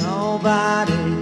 nobody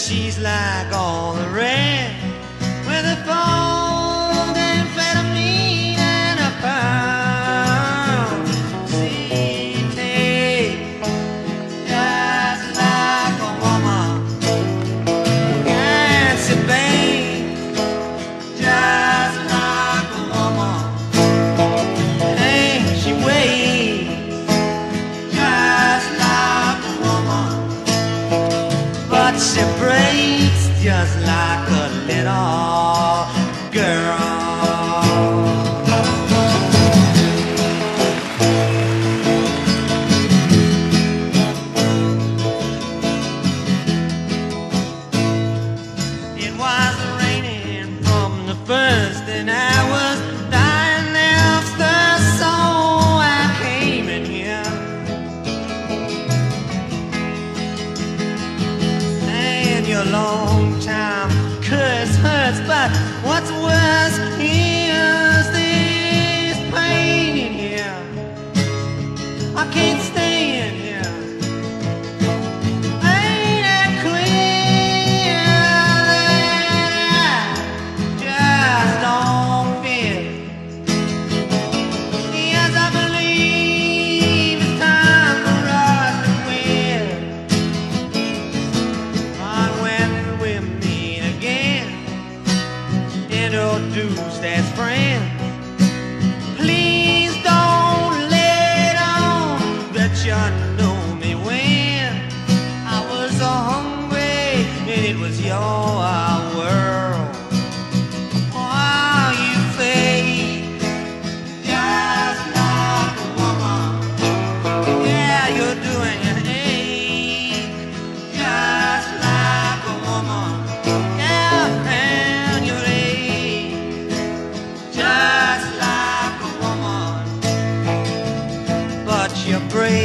she's like all the rest. but she breaks just like a little girl. me a long time. Curse hurts, but what's worse is this pain in here. I can't stand As friends, Please don't let on that you know.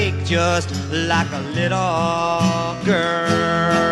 shake just like a little girl.